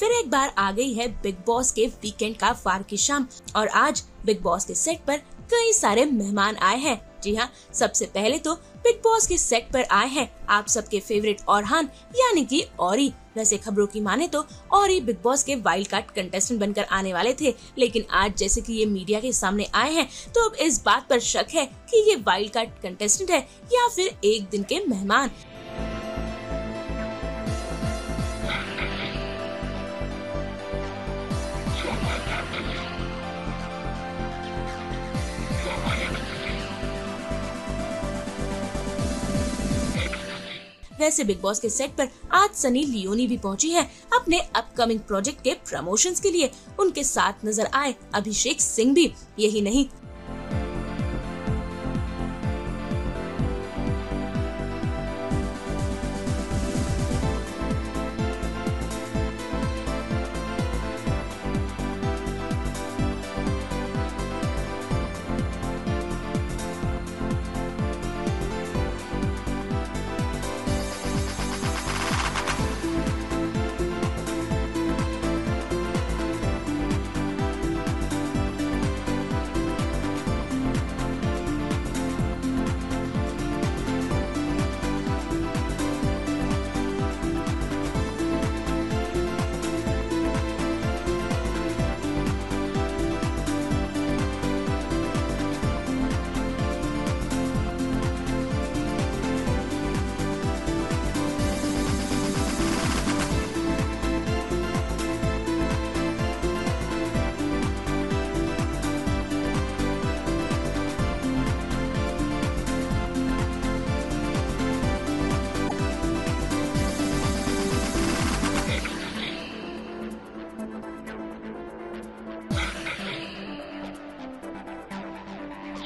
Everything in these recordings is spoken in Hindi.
फिर एक बार आ गई है बिग बॉस के वीकेंड का फार की शाम, और आज बिग बॉस के सेट पर कई सारे मेहमान आए हैं। जी हाँ सबसे पहले तो बिग बॉस के सेट पर आए हैं आप सबके फेवरेट औरहान यानी कि औरी। वैसे खबरों की माने तो औरी बिग बॉस के वाइल्ड कार्ड कंटेस्टेंट बनकर आने वाले थे, लेकिन आज जैसे कि ये मीडिया के सामने आए हैं तो अब इस बात पर शक है कि ये वाइल्ड कार्ड कंटेस्टेंट है या फिर एक दिन के मेहमान। वैसे बिग बॉस के सेट पर आज सनी लियोनी भी पहुँची है। अपने अपकमिंग प्रोजेक्ट के प्रमोशंस के लिए उनके साथ नज़र आए अभिषेक सिंह भी। यही नहीं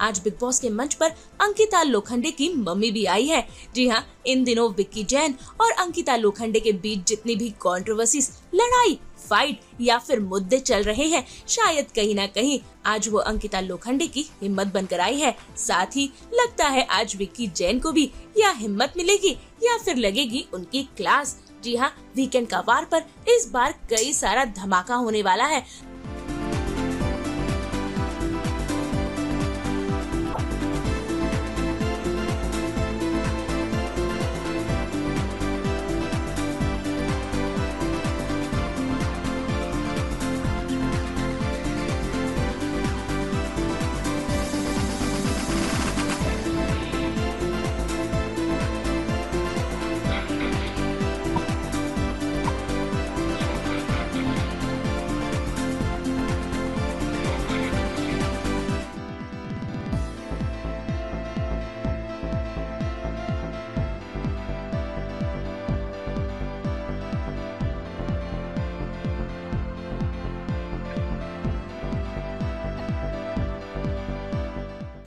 आज बिग बॉस के मंच पर अंकिता लोखंडे की मम्मी भी आई है। जी हाँ इन दिनों विक्की जैन और अंकिता लोखंडे के बीच जितनी भी कंट्रोवर्सी लड़ाई फाइट या फिर मुद्दे चल रहे हैं, शायद कहीं ना कहीं आज वो अंकिता लोखंडे की हिम्मत बनकर आई है। साथ ही लगता है आज विक्की जैन को भी या हिम्मत मिलेगी या फिर लगेगी उनकी क्लास जी हाँ वीकेंड का वार पर इस बार कई सारा धमाका होने वाला है।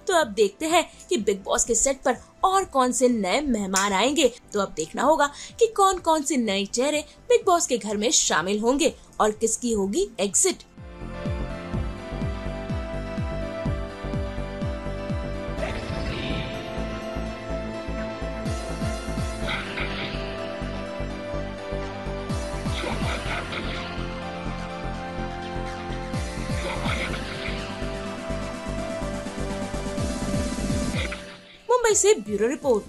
तो अब देखते हैं कि बिग बॉस के सेट पर और कौन से नए मेहमान आएँगे। तो अब देखना होगा कि कौन कौन से नए चेहरे बिग बॉस के घर में शामिल होंगे और किसकी होगी एग्जिट मुंबई से ब्यूरो रिपोर्ट